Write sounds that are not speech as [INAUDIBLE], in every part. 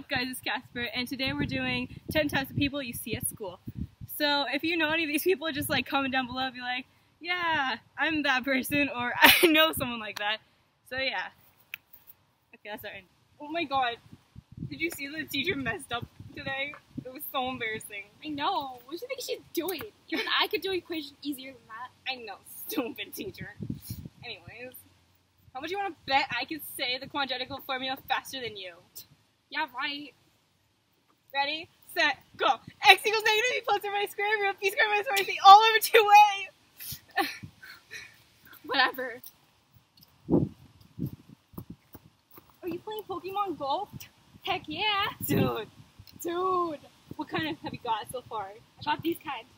guys? It's Casper, and today we're doing 10 types of people you see at school. So if you know any of these people, just like comment down below, be like, yeah, I'm that person, or [LAUGHS] I know someone like that. So yeah. Okay, that's our end. Oh my god. Did you see the teacher messed up today? It was so embarrassing. I know. What do you think she's doing? Even I could do equation easier than that. I know, stupid teacher. Anyways, how much you want to bet I could say the quadratical formula faster than you? Yeah, right. Ready, set, go. X equals negative b plus or minus square root of b squared minus 4ac all over 2a. [LAUGHS] Whatever. Are you playing Pokemon Go? Heck yeah. Dude, dude. What kind of have you got so far? I got these kinds.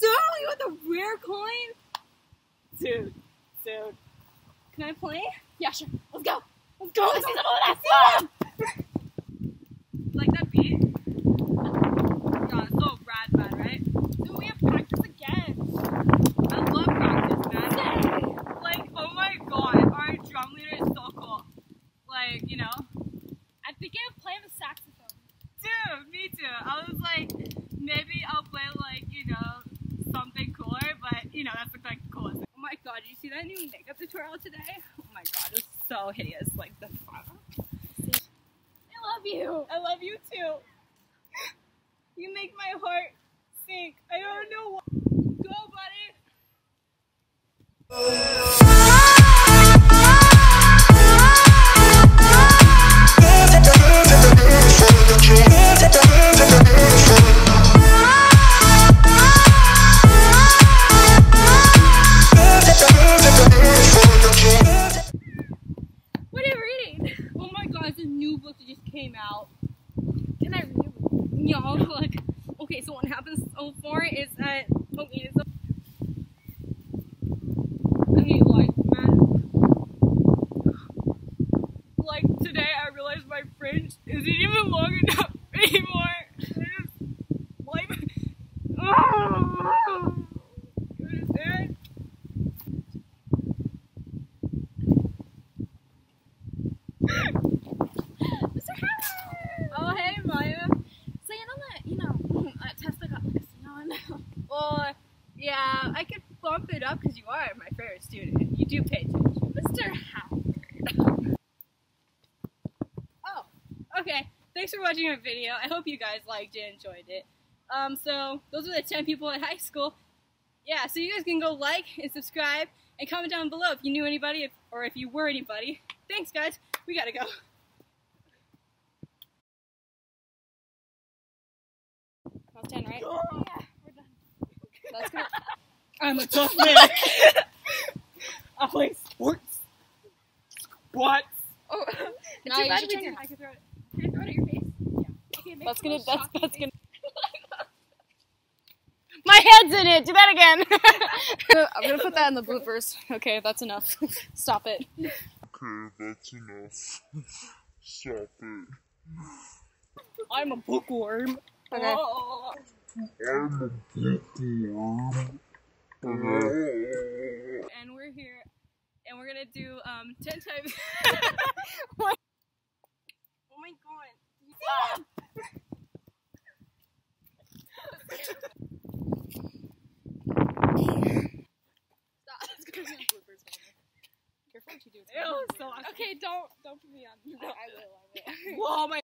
Dude, you got the rare coin? Dude, dude. Can I play? Yeah, sure. Let's go. Let's go. Let's see some of that Like that beat? God, it's so rad, bad, right? Dude, we have practice again. I love practice, man. Like, oh my god, our drum leader is so cool. Like, you know, I'm thinking of playing the saxophone. dude, me too. I was like, maybe I'll play like, you know, something cooler, but you know, that's like the coolest. thing. Oh my god, did you see that new makeup tutorial today? Oh my god, it's so hideous. Like the fuck. I love you. I love you too. You make my heart sink. I new book that just came out. Can I read it? Yo, look. [LAUGHS] Okay, so what happens so far is that okay, so okay, like man, like today I realized my fringe isn't even long enough anymore. I just, like, you understand? Mr. Howard! Oh hey Maya. So you know that, you know, that Tesla got like a C on? Well, yeah, I could bump it up because you are my favorite student. You do pay attention. Mr. Howard. Oh, okay. Thanks for watching our video. I hope you guys liked it, enjoyed it. Um, so those are the 10 people at high school. Yeah, so you guys can go like and subscribe and comment down below if you knew anybody if, or if you were anybody. Thanks, guys. We gotta go. About 10, right? Oh. Yeah, we're done. That's good. I'm a tough man. I play sports. Squats. Oh, It's no, you should we turn your, I can throw it. Can I throw it at your face? Yeah. Okay, make That's gonna. That's that's gonna. My head's in it. Do that again. [LAUGHS] [LAUGHS] I'm gonna put that in the bloopers. Okay, that's enough. [LAUGHS] Stop it. Okay, that's enough. Stop it. I'm a bookworm. Okay. Ah. I'm a bookworm. And we're here, and we're gonna do um ten times. [LAUGHS] what? Oh my god. Stop. It's gonna be bloopers. Careful what you do. Ew, so Okay, don't don't put me on. No. I will. I will. Whoa, my